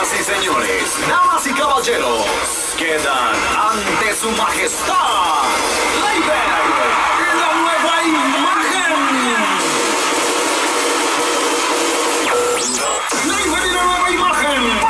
Señoras y señores, damas y caballeros, quedan ante su majestad Leiber, la nueva imagen. Leiber y la nueva imagen.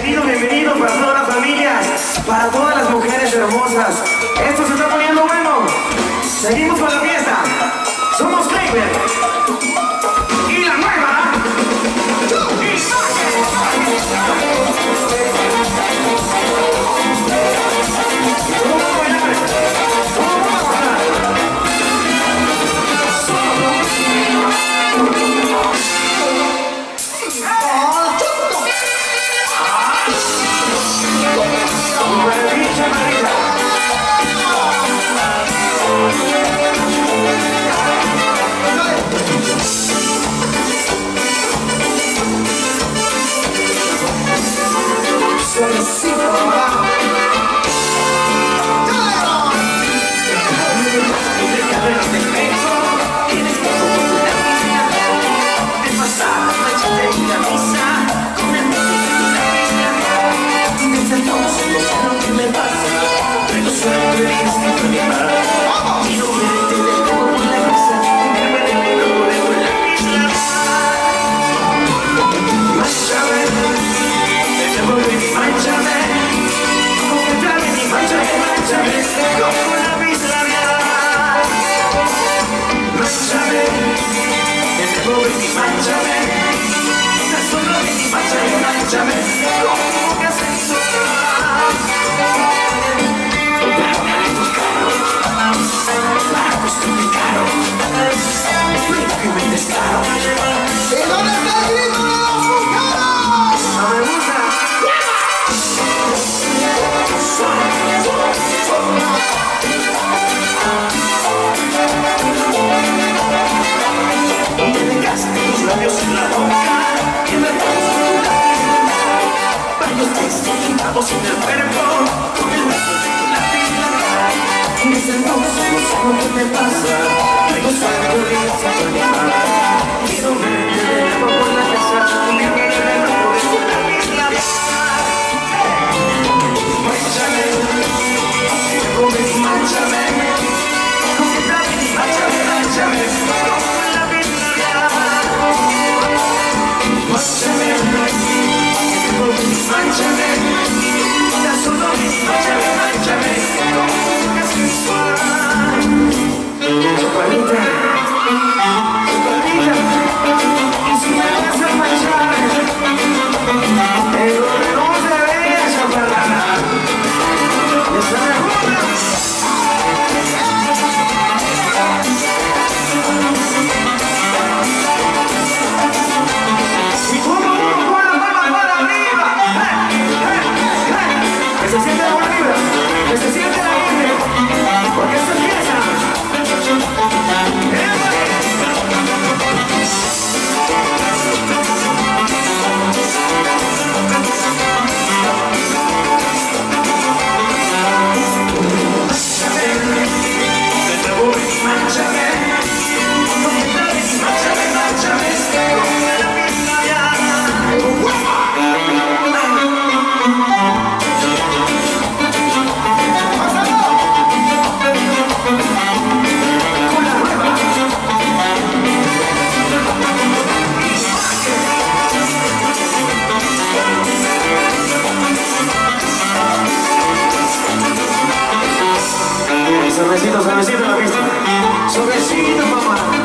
bienvenido, bienvenido para todas las familias, para todas las mujeres hermosas. Esto se está poniendo bueno. Seguimos con la fiesta. lo que me pasa. Tengo sangre, Cervecito, cervecito, la pista. Cervecito, mamá.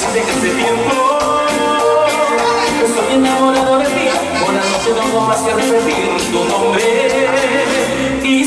decirte que tiempo. Estoy enamorado de ti Una noche no puedo más que repetir tu nombre Y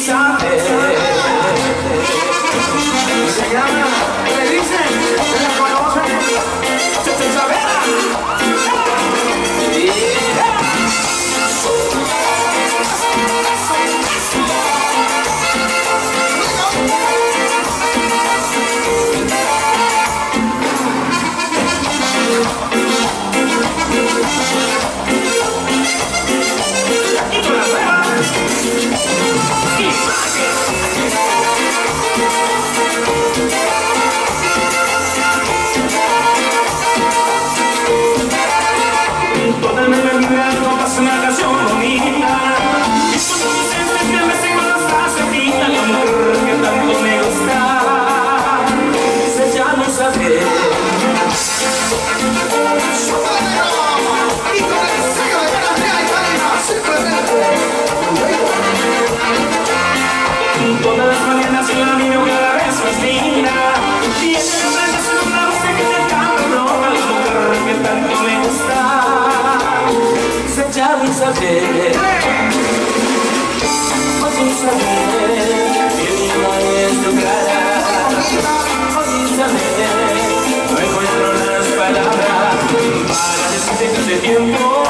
tiempo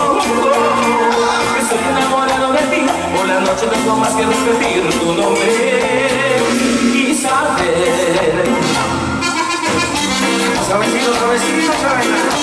estoy enamorado de ti. Por la noche tengo más que repetir tu nombre y saber. Sabecito, sabecito, sabecito.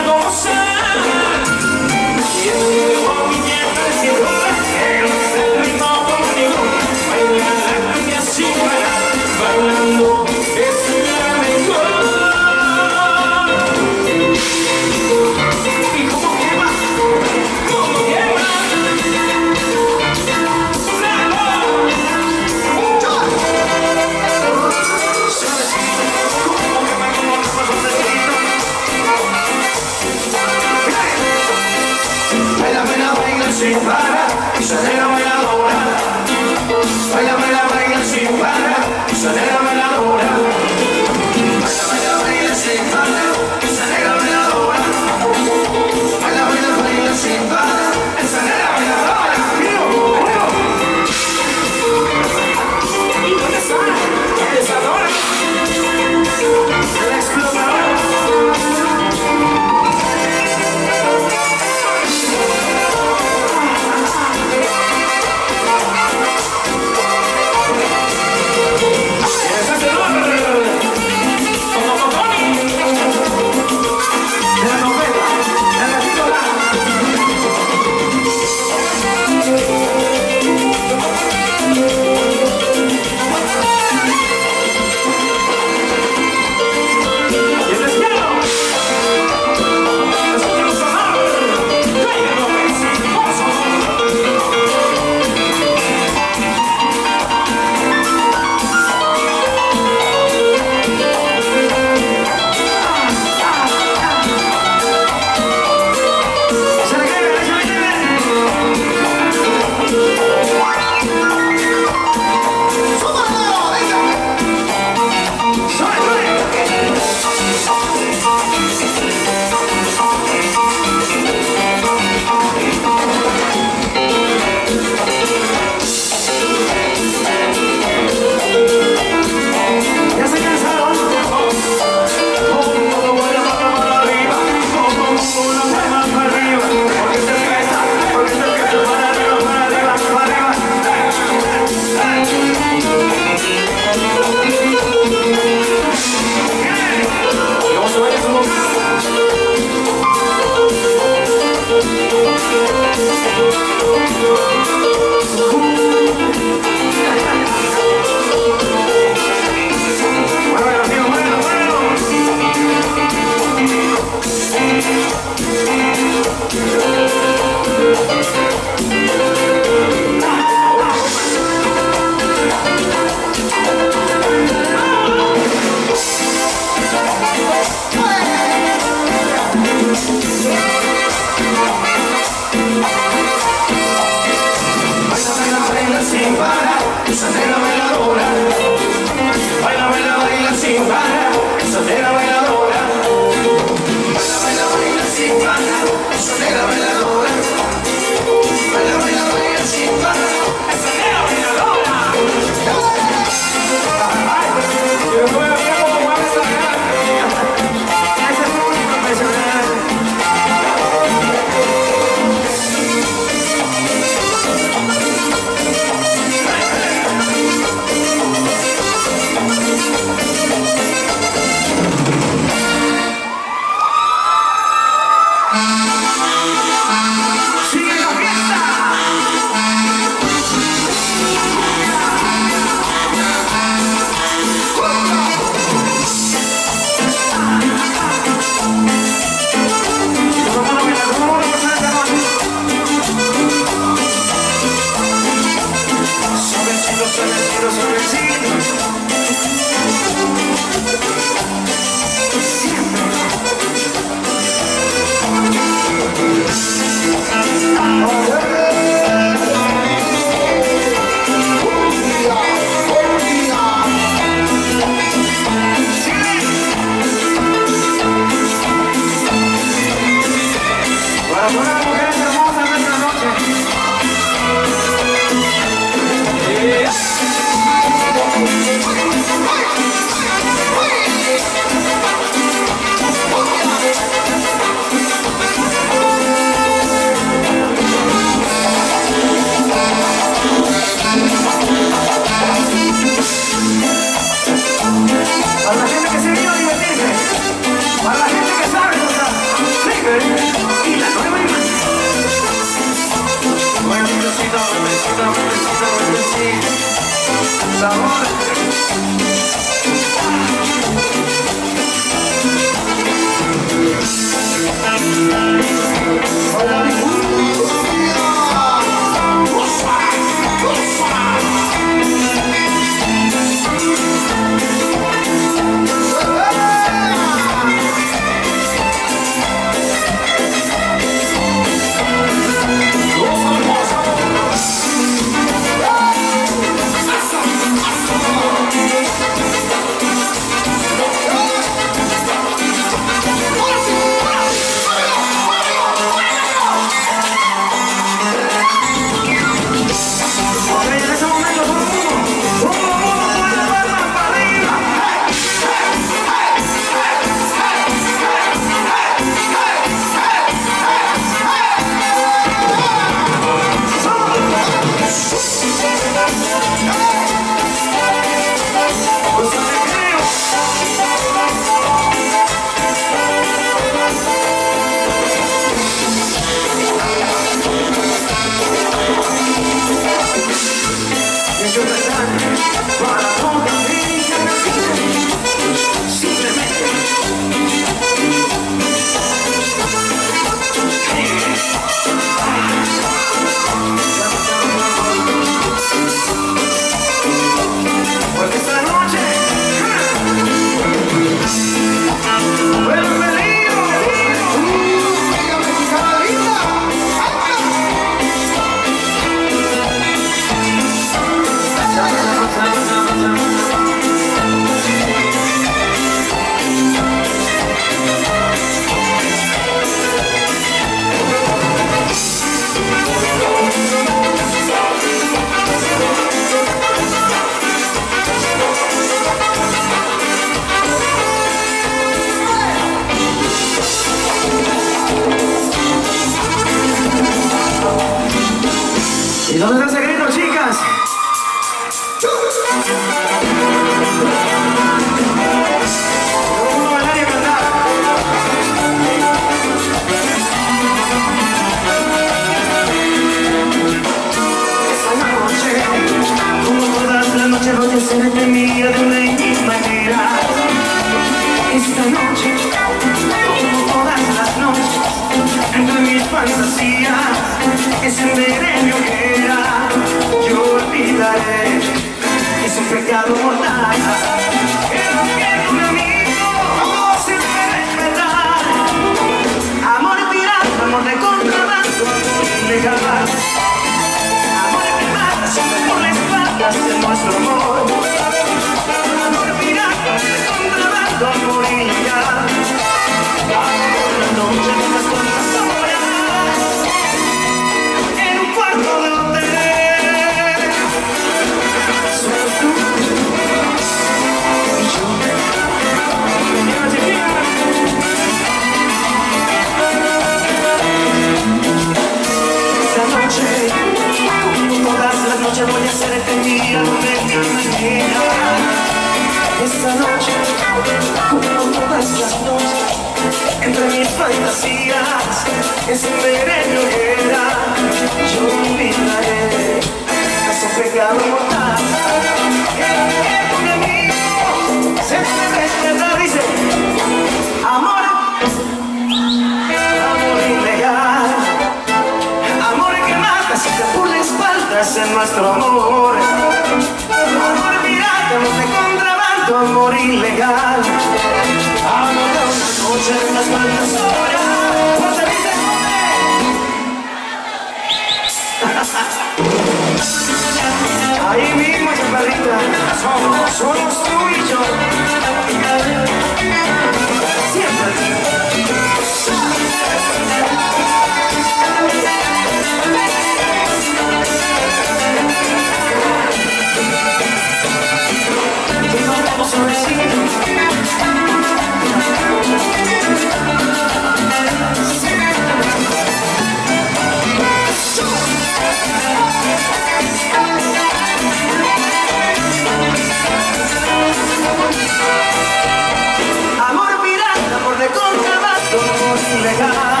reflejar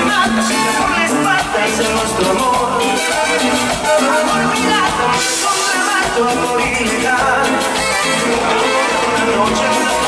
Amor por la espalda es nuestro amor. Amor noche,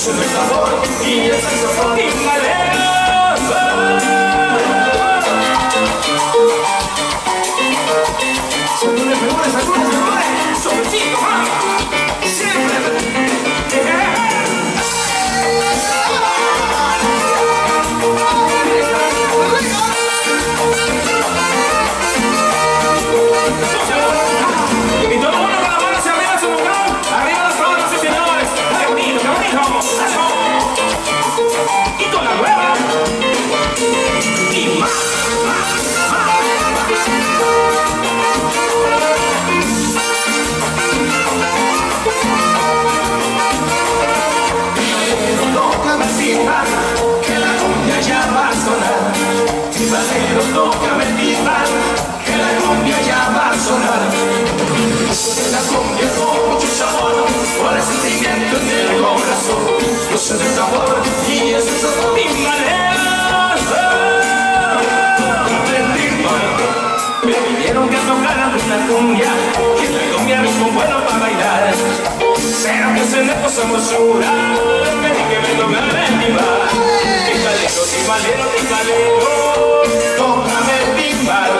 Son los mejores, son los mejores. cumbia, que esta cumbia es muy buena para bailar. Pero que se nos puso hermosura, que que me tome a reanimar. Timbalero, timbalero, timbalero, tócame el timbal.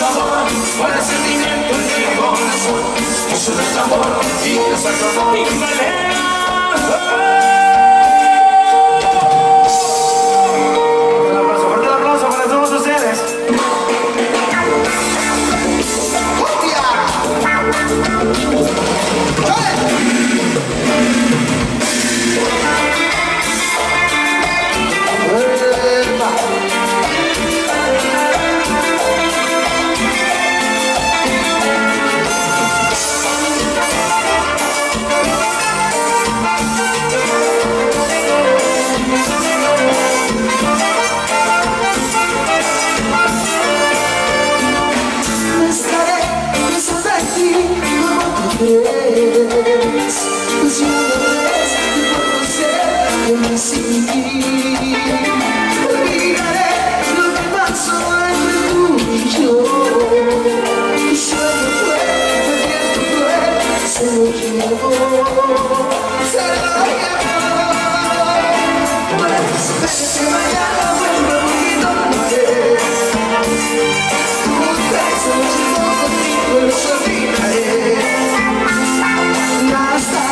sabor, con el sentimiento en mi corazón. El amor y el.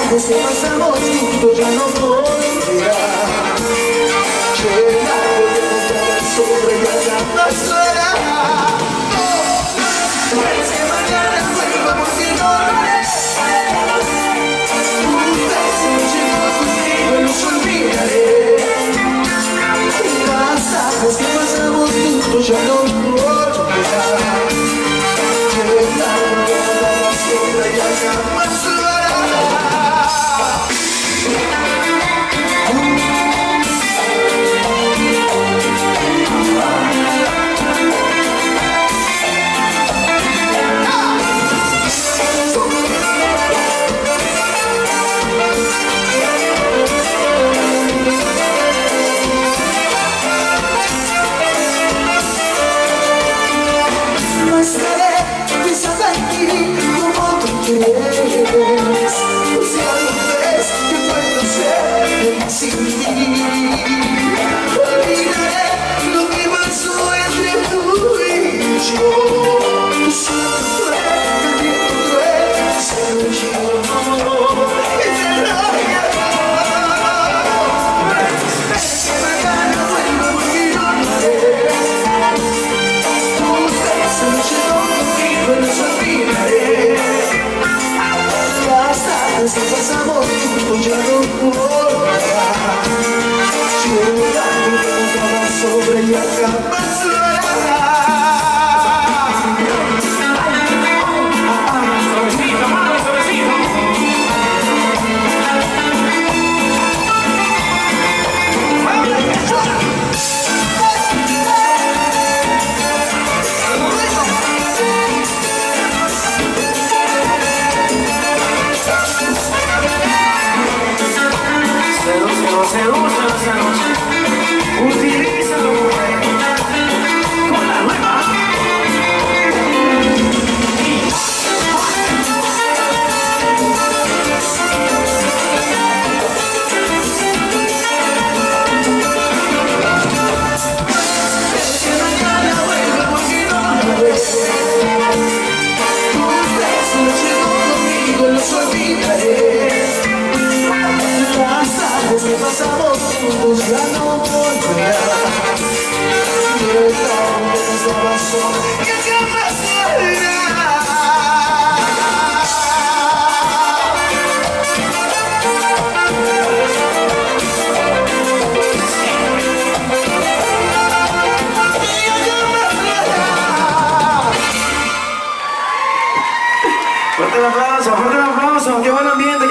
que ese amorcito ya no volverá Que sobre la aunque van bien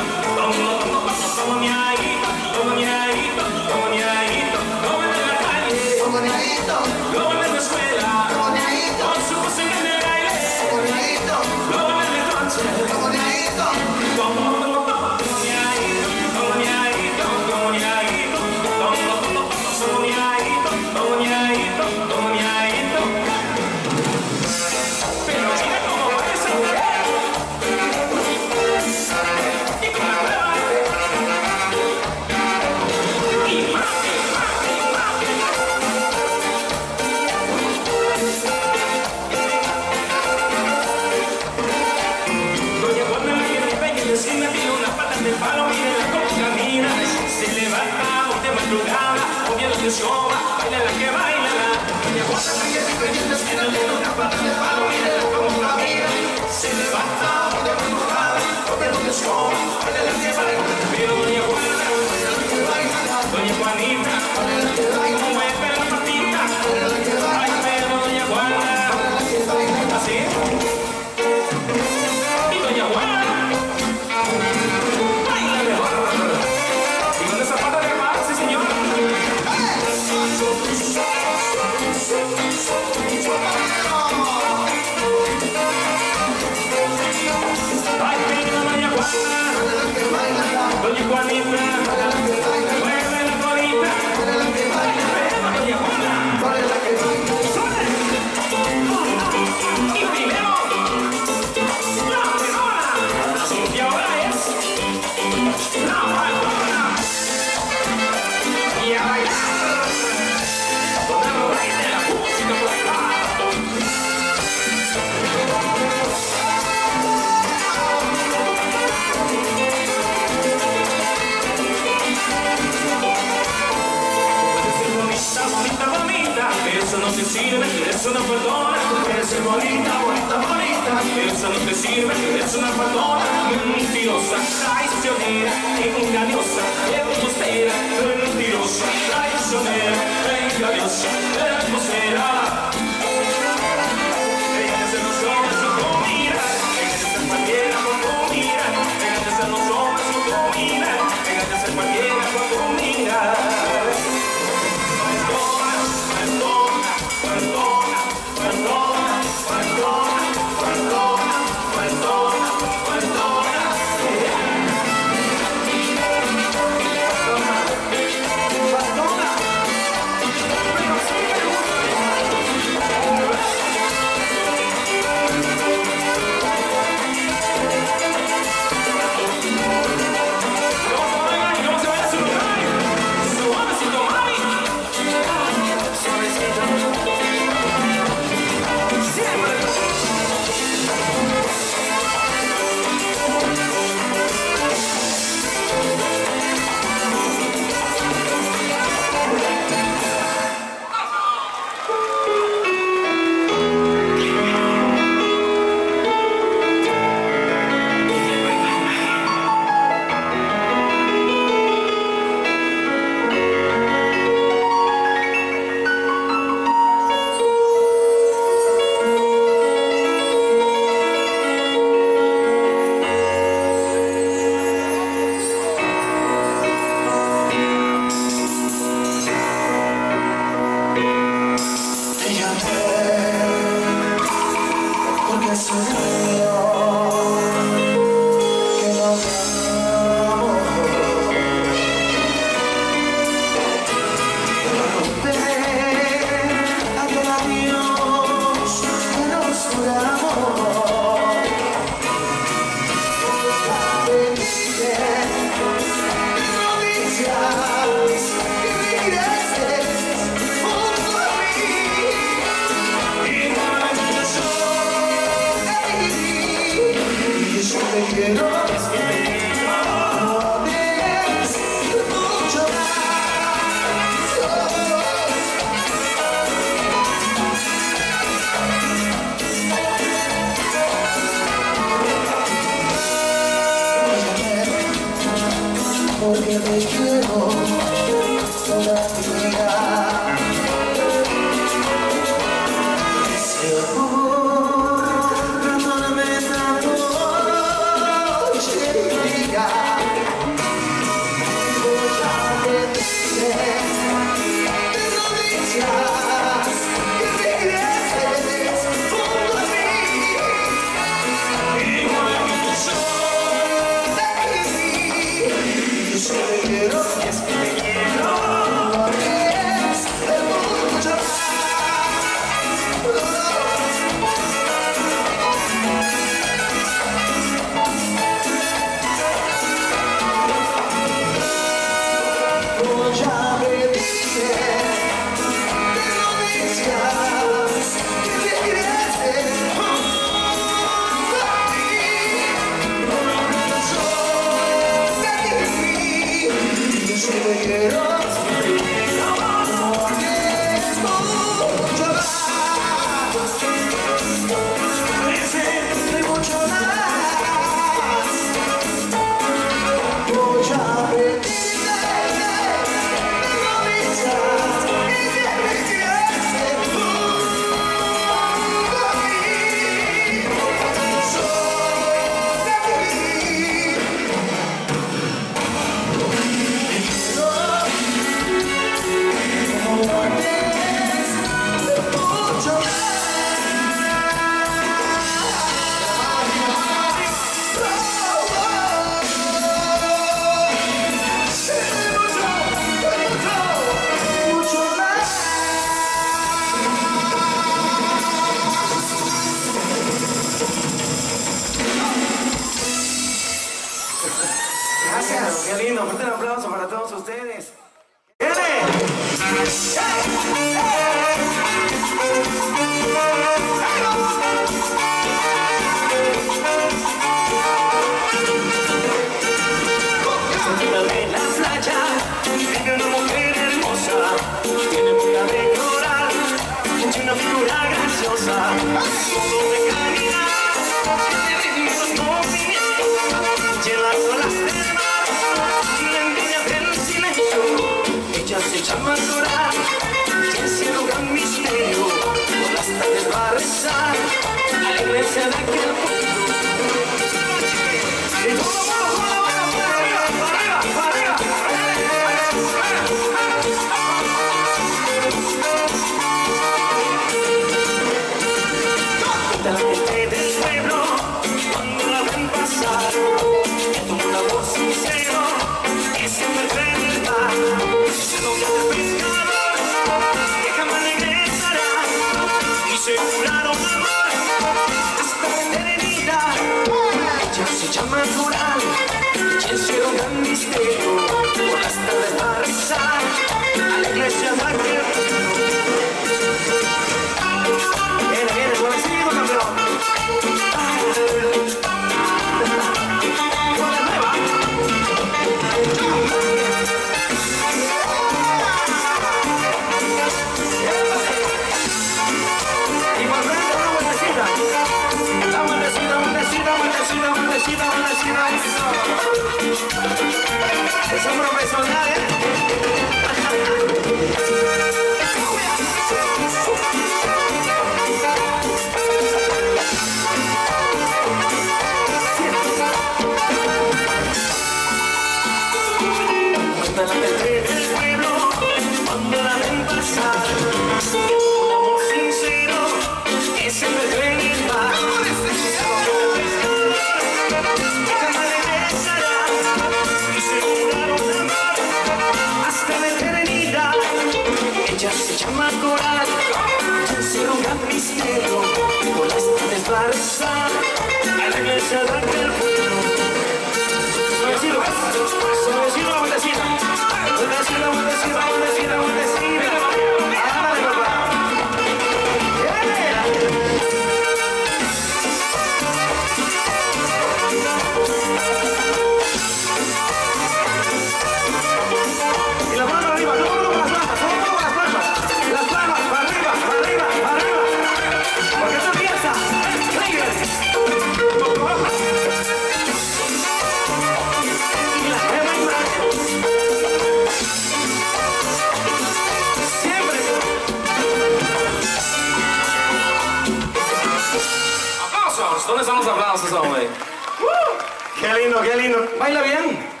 lindo, qué lindo. ¿Baila bien?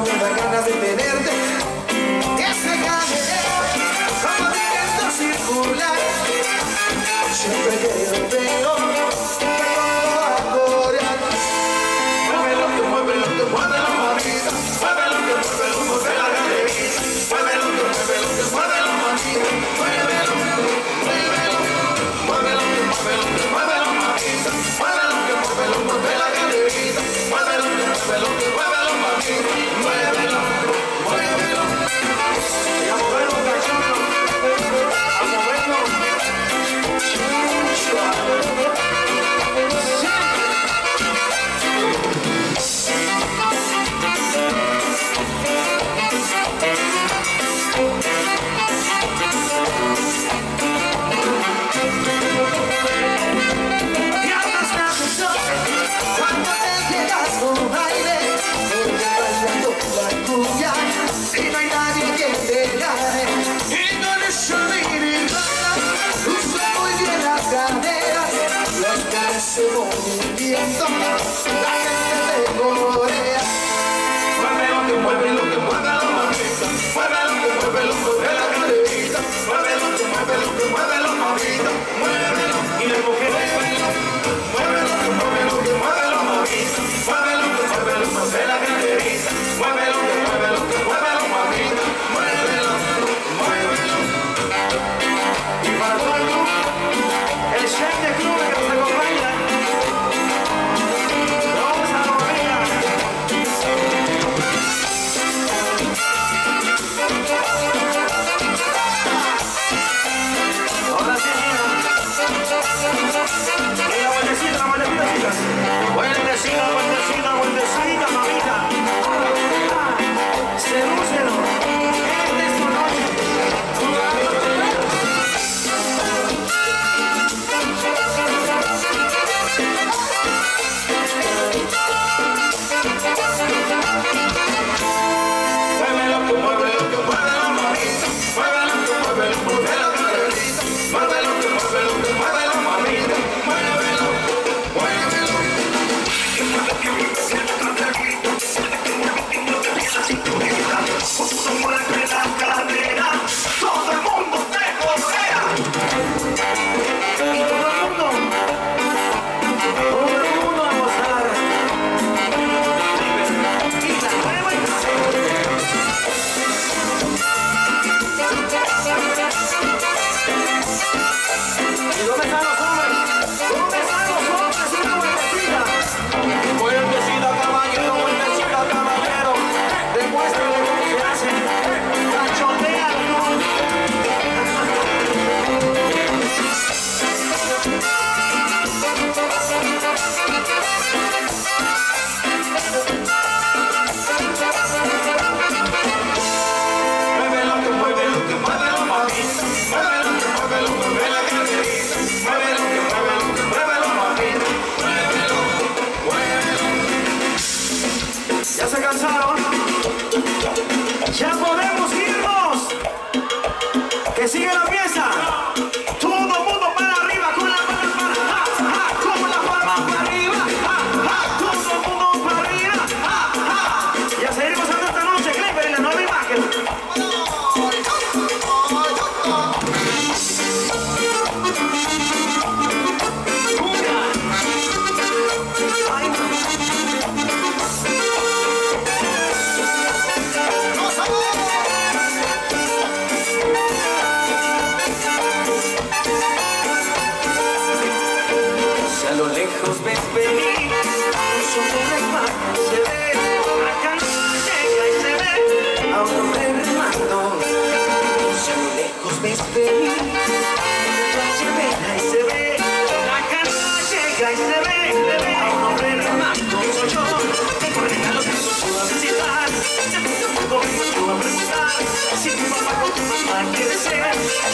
mucho me da ganas de tenerte. Que Este calle, como directo circular, siempre quería.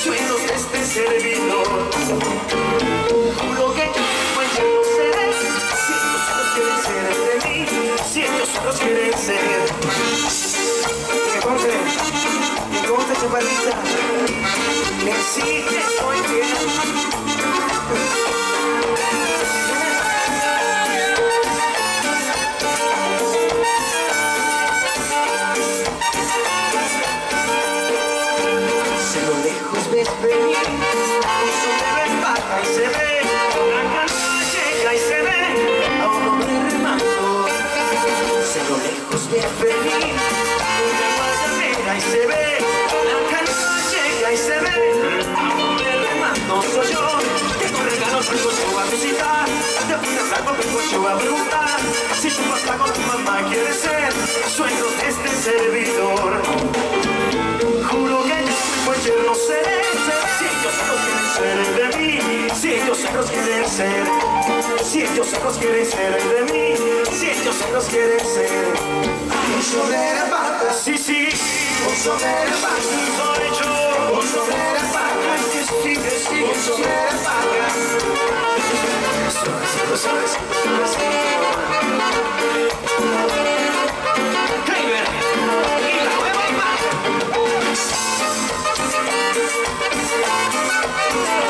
sueños de este servidor. Juro que yo pues ya seré, si ellos solo quieren ser de mí, si ellos solo quieren ser. Que corte, que corte chaparrita, me exiges hoy bien. ser, si ellos solos quieren ser de mí, si ellos solos quieren ser. Mucho de la pata, sí, sí, mucho de la pata, soy yo, mucho de la pata, sí, sí, sí, mucho de la pata. Suave, suave, y la nueva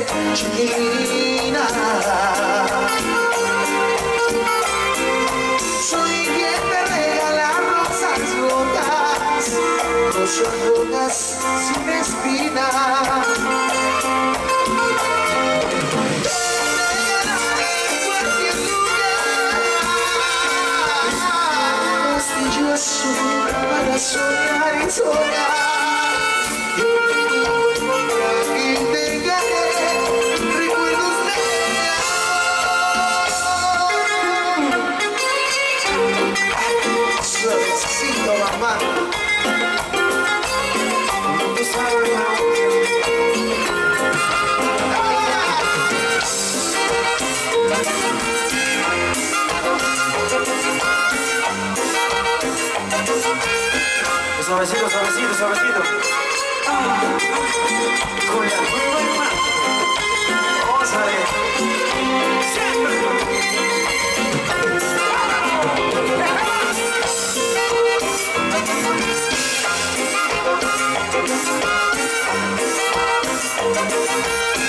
noche chilina. Soy quien te regala rosas rojas, rosas sin espinas. para soñar y soñar Suavecito, suavecito, suavecito. Con la nueva hermana. Ósale. Siempre. ¡Vamos! ¡Vamos!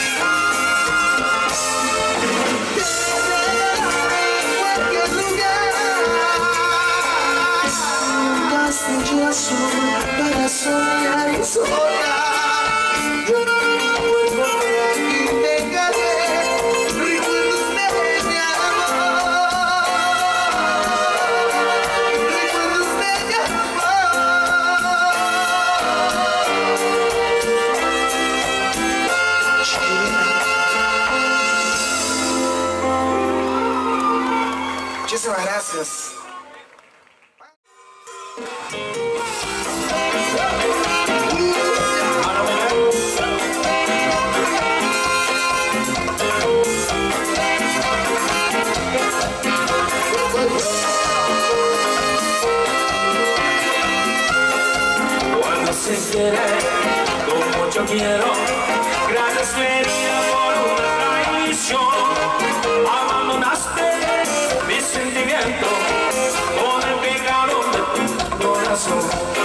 Cuando se quiere como yo quiero. Gracias querida por una traición, abandonaste mis sentimientos. so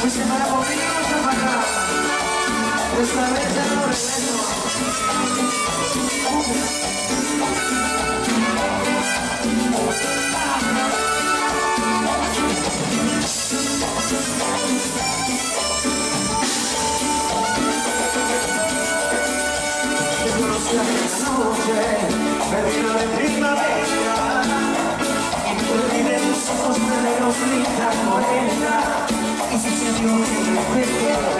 Pues se para conmigo se para Esta vez ya no regreso. you.